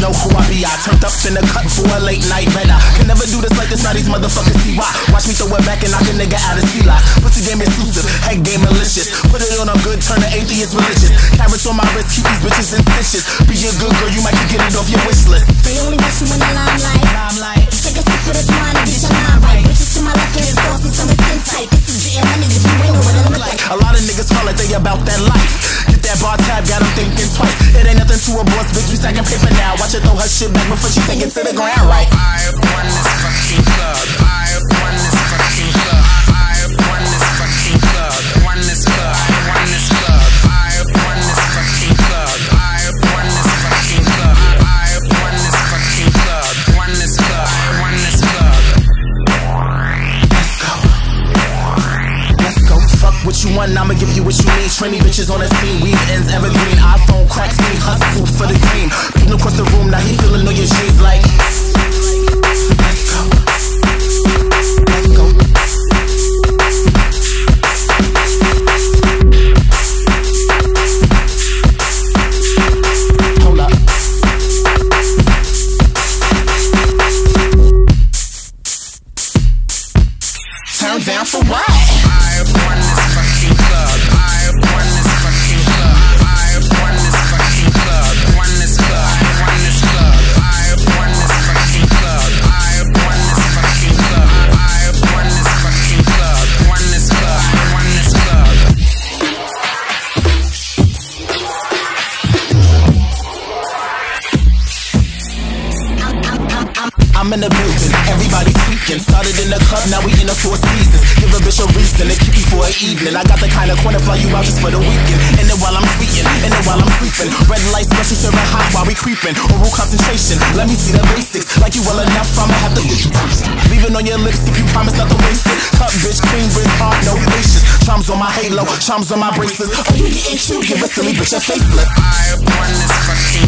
know who I be. I turned up in the cut for a late night eye. Can never do this like this, now these motherfuckers see why. Watch me throw it back and knock a nigga out of sea lies. Pussy game exclusive, head game malicious. Put it on a good, turn the atheist religious. Carats on my wrist, keep these bitches in stitches. Be a good girl, you might get it off your wish list. They only want you in the limelight. Limelight. Take a sip of this wine and get your mind right. Bitches to my left and sauce and some skin tight. This is getting money if you ain't know what it look like. A lot of niggas call it they about that life. Bar tab, got them thinking twice. It ain't nothing to a boss, bitch. We stacking paper now. Watch her throw her shit back before she take it to the ground, right? I won this fucking Want, I'ma give you what you need. Trendy bitches on the scene, weave ends evergreen. iPhone cracks me, hustle for the cream. People across the room, now he feeling on your jeans like. Let's go. Let's go. Hold up. Turn down for what? I'm in the building, everybody speaking. Started in the club, now we in the four seasons. Give a bitch a reason to keep you for an evening. I got the kind of coin to fly you out just for the weekend. And then while I'm tweeting, and then while I'm sleeping. Red lights special serving hot while we creeping. Oral concentration, let me see the basics. Like you well enough, I'ma have to leave Leaving on your lips if you promise not to waste it. Cup bitch, cream wrist, hard, no patience. Charms on my halo, charms on my bracelets. Oh, you getting cute? Give a silly bitch a facelift. I won this